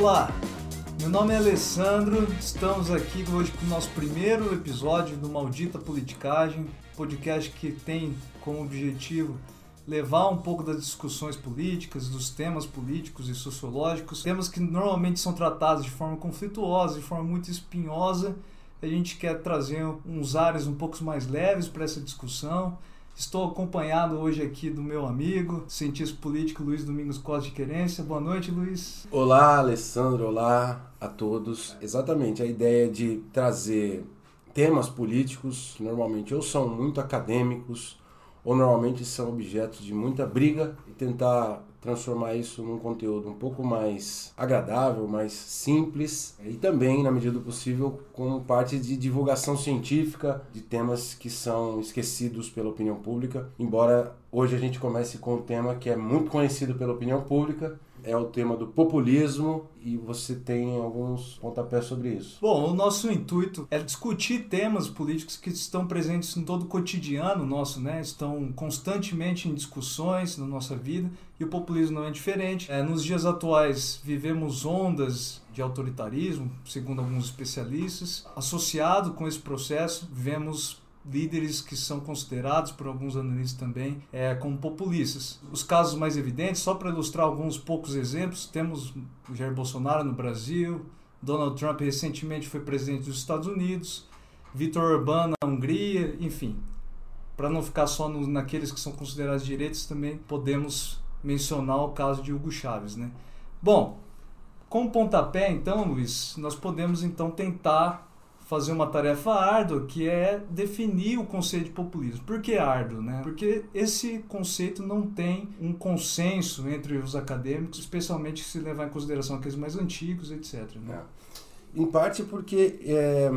olá! Meu nome é Alessandro, estamos aqui hoje com o nosso primeiro episódio do Maldita Politicagem, podcast que tem como objetivo levar um pouco das discussões políticas, dos temas políticos e sociológicos, temas que normalmente são tratados de forma conflituosa, de forma muito espinhosa. A gente quer trazer uns ares um pouco mais leves para essa discussão. Estou acompanhado hoje aqui do meu amigo, cientista político Luiz Domingos Costa de Querência. Boa noite, Luiz. Olá, Alessandro. Olá a todos. Exatamente, a ideia de trazer temas políticos normalmente ou são muito acadêmicos ou normalmente são objetos de muita briga e tentar transformar isso num conteúdo um pouco mais agradável, mais simples e também, na medida do possível, como parte de divulgação científica de temas que são esquecidos pela opinião pública. Embora hoje a gente comece com um tema que é muito conhecido pela opinião pública, é o tema do populismo e você tem alguns pontapés sobre isso. Bom, o nosso intuito é discutir temas políticos que estão presentes em todo o cotidiano nosso, né? Estão constantemente em discussões na nossa vida e o populismo não é diferente. É, nos dias atuais vivemos ondas de autoritarismo, segundo alguns especialistas. Associado com esse processo, vemos líderes que são considerados por alguns analistas também é, como populistas. Os casos mais evidentes, só para ilustrar alguns poucos exemplos, temos Jair Bolsonaro no Brasil, Donald Trump recentemente foi presidente dos Estados Unidos, Viktor Orbán na Hungria, enfim. Para não ficar só no, naqueles que são considerados direitos, também podemos mencionar o caso de Hugo Chávez, né? Bom, com o pontapé, então, Luiz, nós podemos então tentar fazer uma tarefa árdua, que é definir o conceito de populismo. Por que árduo? Né? Porque esse conceito não tem um consenso entre os acadêmicos, especialmente se levar em consideração aqueles mais antigos, etc. Né? É. Em parte porque é,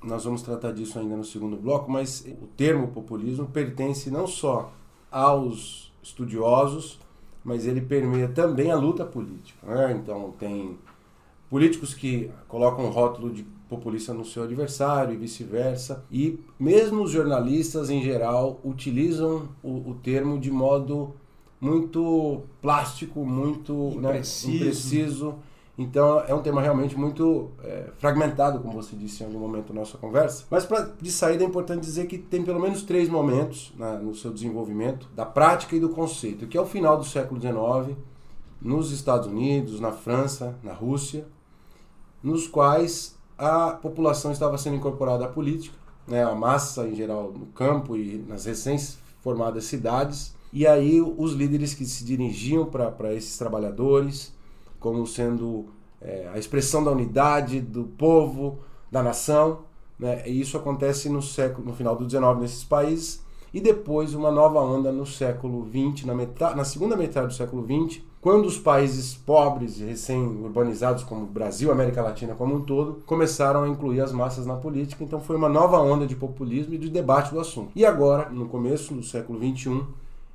nós vamos tratar disso ainda no segundo bloco, mas o termo populismo pertence não só aos estudiosos, mas ele permeia também a luta política. Né? Então tem políticos que colocam o rótulo de populista no seu adversário e vice-versa. E mesmo os jornalistas, em geral, utilizam o, o termo de modo muito plástico, muito impreciso. Né, impreciso. Então é um tema realmente muito é, fragmentado, como você disse em algum momento da nossa conversa. Mas para de saída é importante dizer que tem pelo menos três momentos né, no seu desenvolvimento da prática e do conceito, que é o final do século XIX, nos Estados Unidos, na França, na Rússia, nos quais a população estava sendo incorporada à política, né, a massa em geral no campo e nas recém-formadas cidades. E aí os líderes que se dirigiam para esses trabalhadores, como sendo é, a expressão da unidade do povo, da nação, né, e isso acontece no século, no final do 19 nesses países e depois uma nova onda no século 20, na, metade, na segunda metade do século 20, quando os países pobres e recém-urbanizados, como o Brasil, América Latina como um todo, começaram a incluir as massas na política, então foi uma nova onda de populismo e de debate do assunto. E agora, no começo do século 21,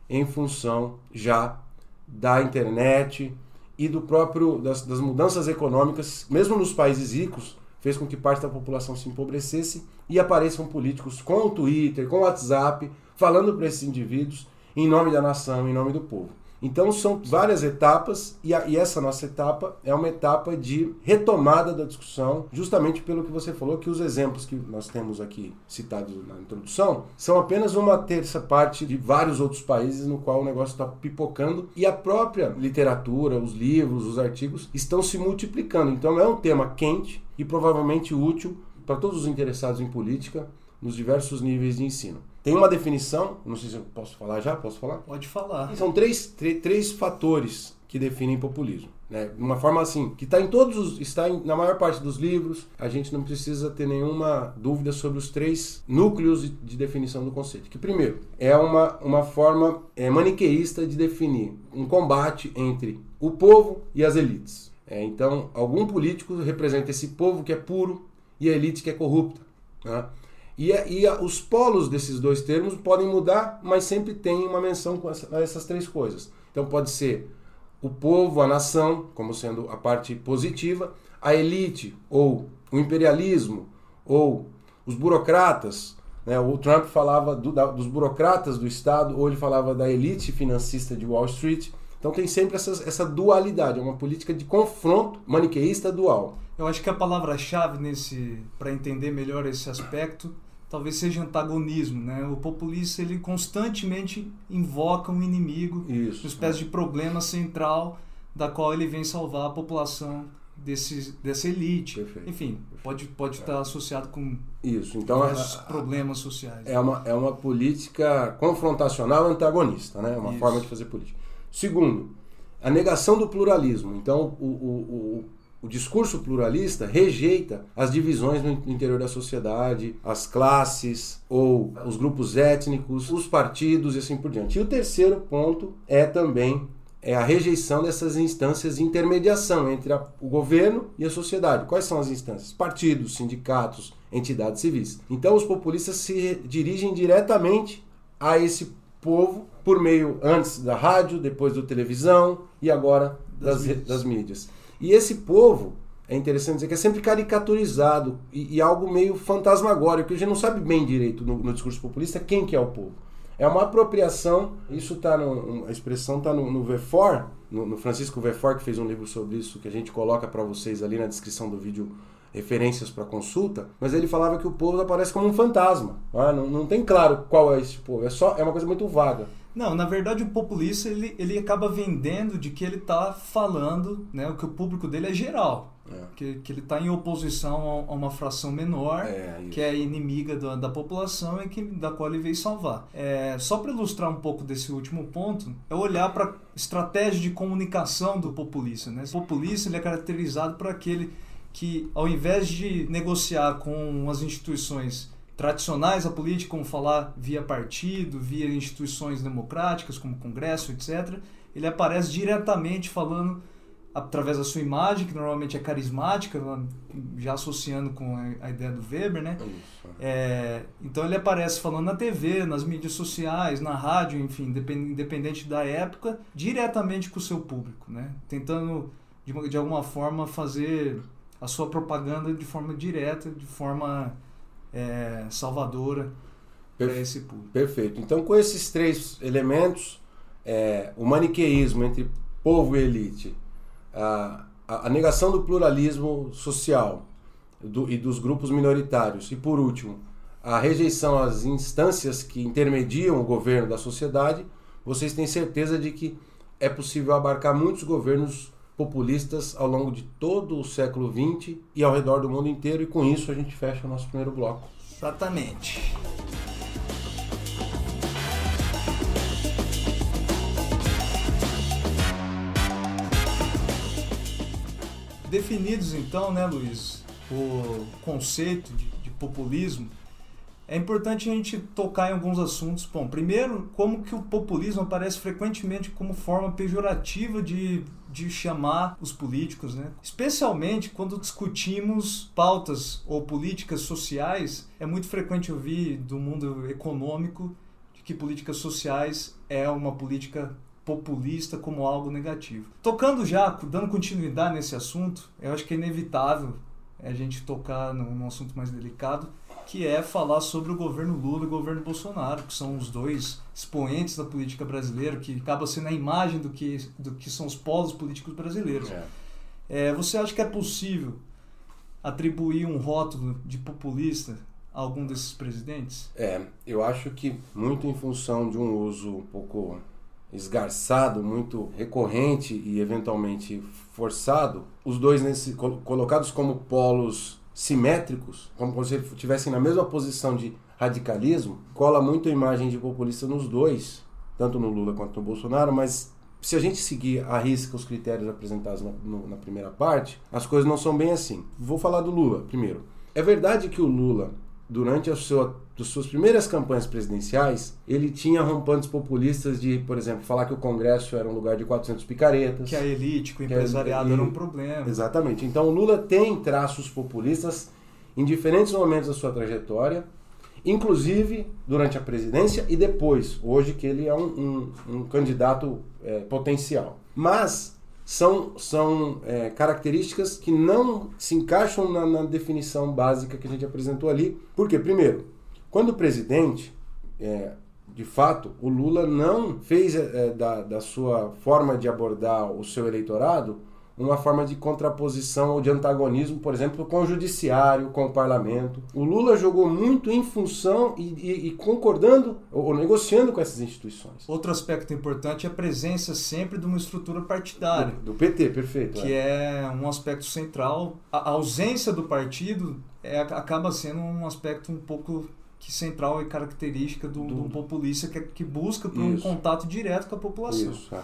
em função já da internet e do próprio das, das mudanças econômicas, mesmo nos países ricos, fez com que parte da população se empobrecesse e apareçam políticos com o Twitter, com o WhatsApp, falando para esses indivíduos em nome da nação, em nome do povo. Então são várias etapas e, a, e, essa nossa etapa é uma etapa de retomada da discussão, justamente pelo que você falou, que os exemplos que nós temos aqui citados na introdução são apenas uma terça parte de vários outros países no qual o negócio está pipocando e a própria literatura, os livros, os artigos estão se multiplicando. Então é um tema quente e provavelmente útil para todos os interessados em política nos diversos níveis de ensino. Tem uma definição, não sei se eu posso falar já, posso falar? Pode falar. São três, três fatores que definem populismo. Né? De uma forma assim, que está em todos os, está em, na maior parte dos livros, a gente não precisa ter nenhuma dúvida sobre os três núcleos de, de definição do conceito. Que primeiro, é uma, uma forma é, maniqueísta de definir um combate entre o povo e as elites. É, então, algum político representa esse povo que é puro e a elite que é corrupta. Né? E, e os polos desses dois termos podem mudar, mas sempre tem uma menção com essa, essas três coisas. Então pode ser o povo, a nação, como sendo a parte positiva, a elite, ou o imperialismo, ou os burocratas. Né? O Trump falava do, da, dos burocratas do Estado, ou ele falava da elite financista de Wall Street. Então tem sempre essa, essa dualidade, é uma política de confronto maniqueísta dual. Eu acho que a palavra-chave nesse para entender melhor esse aspecto talvez seja antagonismo, né? O populista ele constantemente invoca um inimigo, Isso, uma espécie é. de problema central da qual ele vem salvar a população desse, dessa elite. Perfeito, Enfim, pode pode estar associado com Isso. Então diversos a- problemas sociais. é uma, é uma política confrontacional antagonista, né? É uma Isso. forma de fazer política. Segundo, a negação do pluralismo. Então, o, o, o, o discurso pluralista rejeita as divisões no interior da sociedade, as classes ou os grupos étnicos, os partidos e assim por diante. E o terceiro ponto é também é a rejeição dessas instâncias de intermediação entre a- o governo e a sociedade. Quais são as instâncias? Partidos, sindicatos, entidades civis. Então os populistas se dirigem diretamente a esse povo por meio antes da rádio, depois da televisão e agora Das das, mídias. das mídias. E esse povo é interessante dizer que é sempre caricaturizado e, e algo meio fantasmagórico, que a gente não sabe bem direito no, no discurso populista quem que é o povo. É uma apropriação, isso tá no, a expressão está no, no Vefor, no, no Francisco Vefor, que fez um livro sobre isso, que a gente coloca para vocês ali na descrição do vídeo referências para consulta, mas ele falava que o povo aparece como um fantasma. ah, Não, não tem claro qual é esse povo, é só é uma coisa muito vaga. Não, na verdade o populista ele, ele acaba vendendo de que ele está falando, né, o que o público dele é geral, É. que, que ele está em oposição a, uma fração menor, É, que é inimiga da, da população e que, da qual ele veio salvar. É, só para ilustrar um pouco desse último ponto, é olhar para a estratégia de comunicação do populista. Né? O populista ele é caracterizado por aquele que, ao invés de negociar com as instituições tradicionais da política, como falar via partido, via instituições democráticas, como Congresso, etc., ele aparece diretamente falando através da sua imagem, que normalmente é carismática, já associando com a ideia do Weber, né? É, então ele aparece falando na TV, nas mídias sociais, na rádio, enfim, independ- independente da época, diretamente com o seu público, né? Tentando de, de alguma forma fazer a sua propaganda de forma direta, de forma é, salvadora para esse público. Perfeito. Então, com esses três elementos, é, o maniqueísmo entre povo e elite, a, a- a negação do pluralismo social do- e dos grupos minoritários, e por último, a rejeição às instâncias que intermediam o governo da sociedade, vocês têm certeza de que é possível abarcar muitos governos populistas ao longo de todo o século XX e ao redor do mundo inteiro, e com isso a gente fecha o nosso primeiro bloco. Exatamente. Definidos então, né, Luiz, o conceito de, de populismo, é importante a gente tocar em alguns assuntos. Bom, primeiro, como que o populismo aparece frequentemente como forma pejorativa de, de chamar os políticos, né? Especialmente quando discutimos pautas ou políticas sociais, é muito frequente ouvir do mundo econômico de que políticas sociais é uma política populista como algo negativo. Tocando já, dando continuidade nesse assunto, eu acho que é inevitável a gente tocar num, assunto mais delicado, que é falar sobre o governo Lula e o governo Bolsonaro, que são os dois expoentes da política brasileira, que acaba sendo a imagem do que, do que são os polos políticos brasileiros. É, você acha que é possível atribuir um rótulo de populista a algum desses presidentes? É, eu acho que muito em função de um uso um pouco esgarçado, muito recorrente e eventualmente forçado, os dois nesse, col- colocados como polos simétricos, como se estivessem na mesma posição de radicalismo, cola muito a imagem de populista nos dois, tanto no Lula quanto no Bolsonaro, mas se a gente seguir à risca os critérios apresentados na, no- na primeira parte, as coisas não são bem assim. Vou falar do Lula primeiro. É verdade que o Lula durante sua, as suas primeiras campanhas presidenciais, ele tinha rompantes populistas de, por exemplo, falar que o Congresso era um lugar de 400 picaretas. Que a elite, que o Que empresariado e- era um problema. Exatamente. Então o Lula tem traços populistas em diferentes momentos da sua trajetória, inclusive durante a presidência e depois, hoje que ele é um, um- um candidato é, potencial. Mas são, são é, características que não se encaixam na, na definição básica que a gente apresentou ali. Porque, primeiro, quando o presidente, é, de fato, o Lula não fez é, da, da sua forma de abordar o seu eleitorado uma forma de contraposição ou de antagonismo, por exemplo, com o judiciário, com o parlamento. O Lula jogou muito em função e, e, e concordando ou negociando com essas instituições. Outro aspecto importante é a presença sempre de uma estrutura partidária. Do, do PT, perfeito. Que é. é. um aspecto central. A ausência do partido é, acaba sendo um aspecto um pouco que central e característica do, do... do populista que, que busca por um contato direto com a população. Isso, é.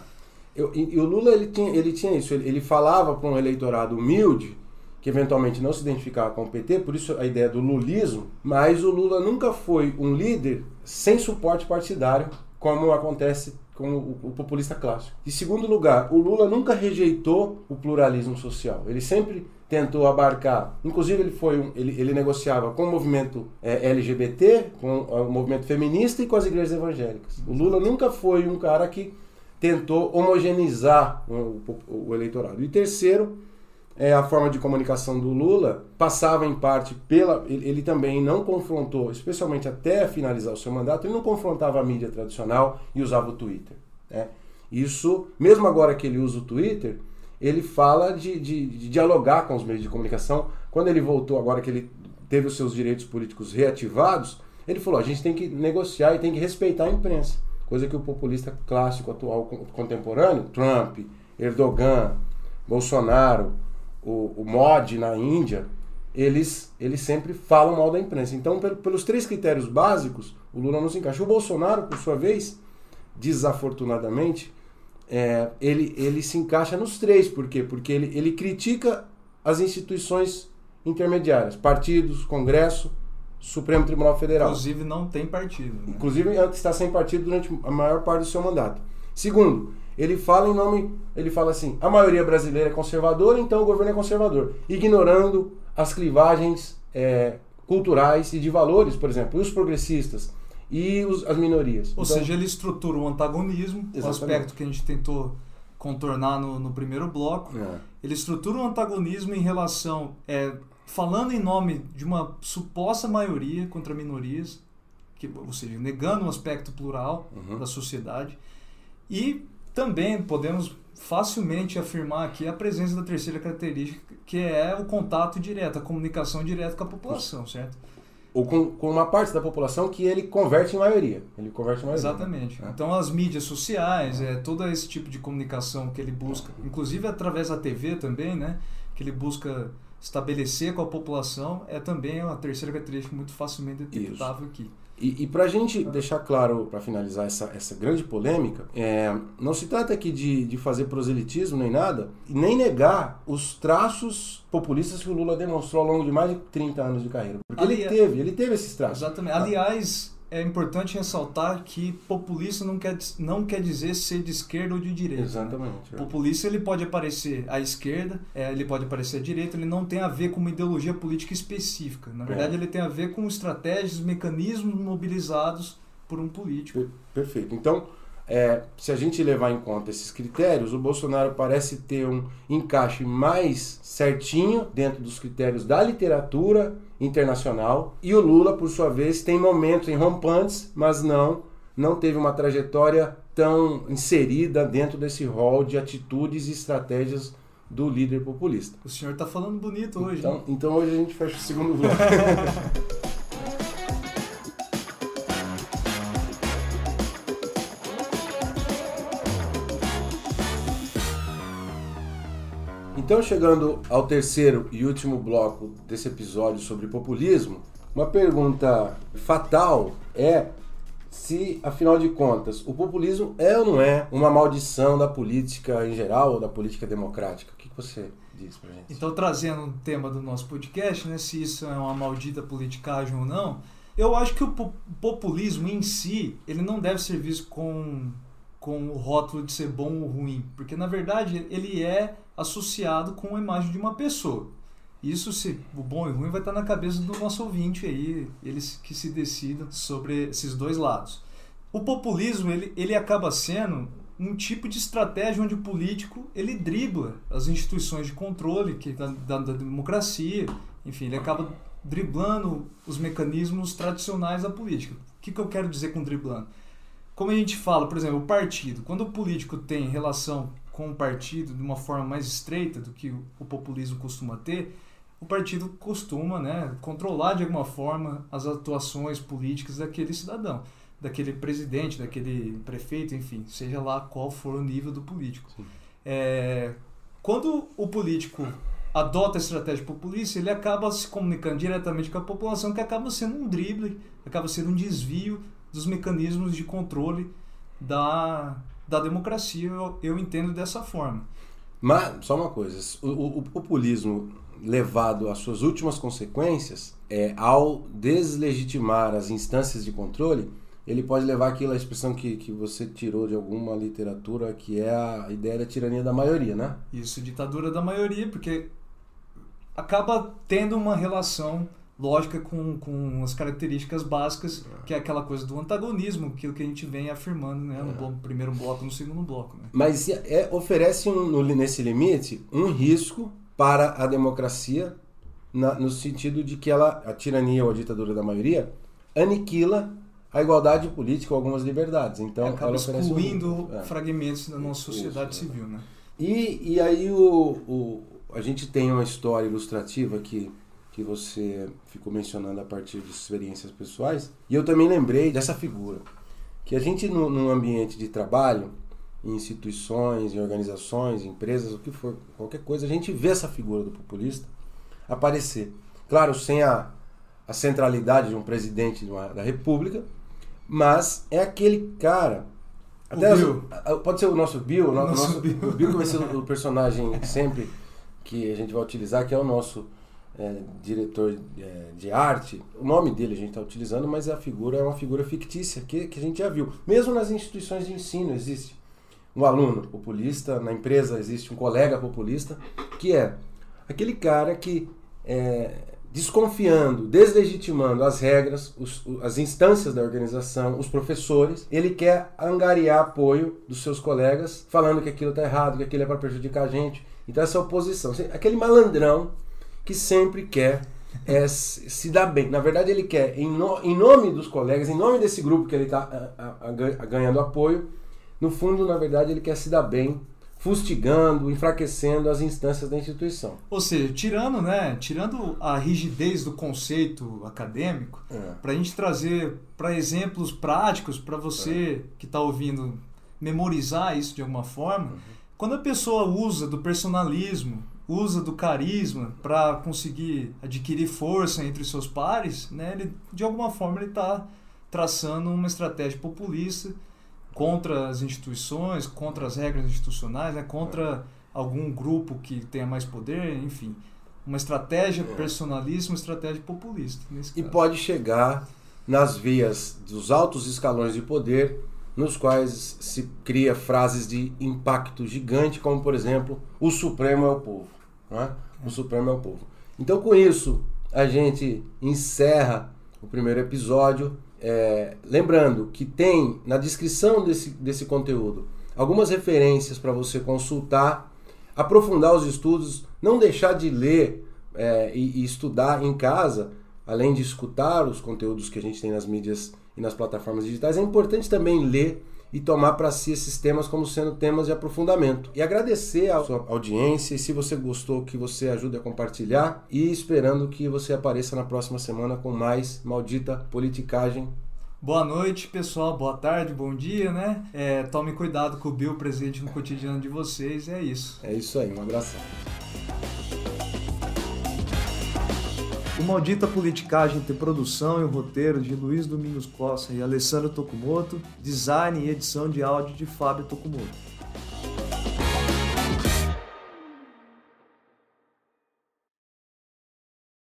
Eu, e, e, o Lula ele tinha, ele tinha isso, ele, ele falava para um eleitorado humilde, que eventualmente não se identificava com o PT, por isso a ideia do lulismo, mas o Lula nunca foi um líder sem suporte partidário, como acontece com o, o populista clássico. Em segundo lugar, o Lula nunca rejeitou o pluralismo social. Ele sempre tentou abarcar, inclusive ele foi um, ele, ele negociava com o movimento é, LGBT, com o movimento feminista e com as igrejas evangélicas. O Lula nunca foi um cara que tentou homogeneizar o, o, o eleitorado. E terceiro, é, a forma de comunicação do Lula passava em parte pela. Ele, ele, também não confrontou, especialmente até finalizar o seu mandato, ele não confrontava a mídia tradicional e usava o Twitter. Né? Isso, mesmo agora que ele usa o Twitter, ele fala de, de, de dialogar com os meios de comunicação. Quando ele voltou, agora que ele teve os seus direitos políticos reativados, ele falou: a gente tem que negociar e tem que respeitar a imprensa coisa que o populista clássico atual contemporâneo, Trump, Erdogan, Bolsonaro, o, o Modi na Índia, eles, eles sempre falam mal da imprensa. Então, pelos três critérios básicos, o Lula não se encaixa. O Bolsonaro, por sua vez, desafortunadamente, é, ele, ele se encaixa nos três. Por quê? Porque ele, ele critica as instituições intermediárias, partidos, Congresso, Supremo Tribunal Federal. Inclusive não tem partido. Né? Inclusive está sem partido durante a maior parte do seu mandato. Segundo, ele fala em nome, ele fala assim: a maioria brasileira é conservadora, então o governo é conservador, ignorando as clivagens é, culturais e de valores, por exemplo, os progressistas e os, as minorias. Ou então, seja, ele estrutura o antagonismo, o um aspecto que a gente tentou contornar no, no primeiro bloco. É. Ele estrutura o antagonismo em relação é, falando em nome de uma suposta maioria contra minorias, que, ou seja, negando um aspecto plural uhum. da sociedade. E também podemos facilmente afirmar aqui a presença da terceira característica, que é o contato direto, a comunicação direta com a população, certo? Ou com, com uma parte da população que ele converte em maioria. Ele converte em maioria. Exatamente. Né? Então as mídias sociais, é todo esse tipo de comunicação que ele busca, inclusive através da TV também, né? Que ele busca estabelecer com a população é também uma terceira característica muito facilmente detectável aqui. E, e para a gente deixar claro, para finalizar essa, essa grande polêmica, é, não se trata aqui de, de fazer proselitismo nem nada, nem negar os traços populistas que o Lula demonstrou ao longo de mais de 30 anos de carreira. Porque ele teve, ele teve esses traços. Exatamente. Aliás, é importante ressaltar que populista não quer, não quer dizer ser de esquerda ou de direita. Né? Exatamente. Né? Populista ele pode aparecer à esquerda, é, ele pode aparecer à direita, ele não tem a ver com uma ideologia política específica. Na verdade, é. ele tem a ver com estratégias, mecanismos mobilizados por um político. Perfeito. Então, é, se a gente levar em conta esses critérios, o Bolsonaro parece ter um encaixe mais certinho dentro dos critérios da literatura internacional e o Lula, por sua vez, tem momentos rompantes, mas não não teve uma trajetória tão inserida dentro desse rol de atitudes e estratégias do líder populista. O senhor está falando bonito hoje. Então, então hoje a gente fecha o segundo bloco. Então, chegando ao terceiro e último bloco desse episódio sobre populismo, uma pergunta fatal é se, afinal de contas, o populismo é ou não é uma maldição da política em geral ou da política democrática? O que você diz pra gente? Então, trazendo o tema do nosso podcast, né, se isso é uma maldita politicagem ou não, eu acho que o populismo em si, ele não deve ser visto com, com o rótulo de ser bom ou ruim, porque na verdade ele é associado com a imagem de uma pessoa. Isso, se o bom e o ruim, vai estar na cabeça do nosso ouvinte aí, eles que se decidam sobre esses dois lados. O populismo, ele, ele acaba sendo um tipo de estratégia onde o político ele dribla as instituições de controle que da, da, da democracia, enfim, ele acaba driblando os mecanismos tradicionais da política. O que, que eu quero dizer com driblando? Como a gente fala, por exemplo, o partido, quando o político tem relação com o partido de uma forma mais estreita do que o populismo costuma ter, o partido costuma né, controlar de alguma forma as atuações políticas daquele cidadão, daquele presidente, daquele prefeito, enfim, seja lá qual for o nível do político. É, quando o político adota a estratégia populista, ele acaba se comunicando diretamente com a população, que acaba sendo um drible, acaba sendo um desvio dos mecanismos de controle da, da democracia. Eu, eu entendo dessa forma. Mas, só uma coisa, o, o, o populismo levado às suas últimas consequências, é, ao deslegitimar as instâncias de controle, ele pode levar aquilo, a expressão que, que você tirou de alguma literatura, que é a ideia da tirania da maioria, né? Isso, ditadura da maioria, porque acaba tendo uma relação lógica com, com as características básicas, que é aquela coisa do antagonismo, aquilo que a gente vem afirmando né, no é. bloco, primeiro bloco no segundo bloco. Né? Mas é, oferece um, no, nesse limite um risco para a democracia, na, no sentido de que ela, a tirania ou a ditadura da maioria, aniquila a igualdade política ou algumas liberdades. Então, acaba excluindo um, é. fragmentos da nossa sociedade Isso, civil. Né? E, e aí o, o, a gente tem uma história ilustrativa que que você ficou mencionando a partir de experiências pessoais. E eu também lembrei dessa figura. Que a gente, no, num ambiente de trabalho, em instituições, em organizações, em empresas, o que for, qualquer coisa, a gente vê essa figura do populista aparecer. Claro, sem a, a centralidade de um presidente de uma, da república, mas é aquele cara. Até as, pode ser o nosso Bill, o nosso, nosso Bill. o Bill que vai ser o personagem sempre que a gente vai utilizar, que é o nosso é, diretor é, de arte, o nome dele a gente está utilizando, mas a figura é uma figura fictícia que, que a gente já viu. Mesmo nas instituições de ensino existe um aluno populista, na empresa existe um colega populista, que é aquele cara que, é, desconfiando, deslegitimando as regras, os, as instâncias da organização, os professores, ele quer angariar apoio dos seus colegas, falando que aquilo está errado, que aquilo é para prejudicar a gente. Então essa oposição, aquele malandrão que sempre quer é, se dar bem. Na verdade, ele quer, em, no, em nome dos colegas, em nome desse grupo que ele está ganhando apoio, no fundo, na verdade, ele quer se dar bem, fustigando, enfraquecendo as instâncias da instituição. Ou seja, tirando, né, tirando a rigidez do conceito acadêmico, é. para a gente trazer para exemplos práticos para você é. que está ouvindo memorizar isso de alguma forma, uhum. quando a pessoa usa do personalismo usa do carisma para conseguir adquirir força entre seus pares, né, ele, de alguma forma ele está traçando uma estratégia populista contra as instituições, contra as regras institucionais, né, contra algum grupo que tenha mais poder, enfim. Uma estratégia é. personalista, uma estratégia populista. e pode chegar nas vias dos altos escalões de poder, nos quais se cria frases de impacto gigante, como por exemplo, o Supremo é o povo. É? O Supremo é o povo. Então, com isso, a gente encerra o primeiro episódio. É, lembrando que tem na descrição desse, desse conteúdo algumas referências para você consultar, aprofundar os estudos, não deixar de ler é, e, e estudar em casa, além de escutar os conteúdos que a gente tem nas mídias e nas plataformas digitais. É importante também ler e tomar para si esses temas como sendo temas de aprofundamento. E agradecer a sua audiência e se você gostou que você ajude a compartilhar e esperando que você apareça na próxima semana com mais maldita politicagem. Boa noite, pessoal. Boa tarde, bom dia, né? É, tome cuidado com o Bill presente no cotidiano de vocês. É isso. É isso aí. Um abração. O Maldita Politicagem tem produção e roteiro de Luiz Domingos Costa e Alessandro Tokumoto, design e edição de áudio de Fábio Tokumoto.